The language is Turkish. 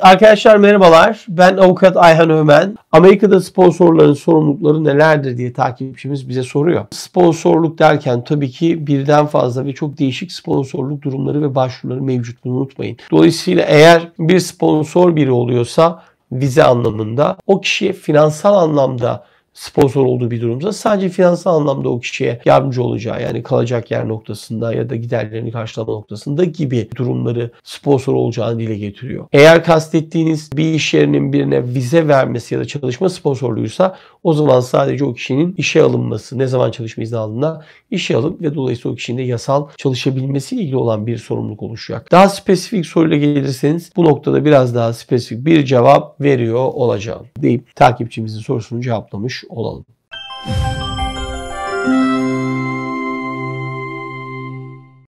Arkadaşlar merhabalar. Ben avukat Ayhan Ömen. Amerika'da sponsorların sorumlulukları nelerdir diye takipçimiz bize soruyor. Sponsorluk derken tabii ki birden fazla ve çok değişik sponsorluk durumları ve başvuruları mevcut. Bunu unutmayın. Dolayısıyla eğer bir sponsor biri oluyorsa vize anlamında o kişiye finansal anlamda sponsor olduğu bir durumda sadece finansal anlamda o kişiye yardımcı olacağı yani kalacak yer noktasında ya da giderlerini karşılama noktasında gibi durumları sponsor olacağını dile getiriyor. Eğer kastettiğiniz bir iş yerinin birine vize vermesi ya da çalışma sponsorluğuysa o zaman sadece o kişinin işe alınması, ne zaman çalışma izni aldığında işe alın ve dolayısıyla o kişinin de yasal çalışabilmesiyle ilgili olan bir sorumluluk oluşacak. Daha spesifik soruyla gelirseniz bu noktada biraz daha spesifik bir cevap veriyor olacağım deyip takipçimizin sorusunu cevaplamış olalım.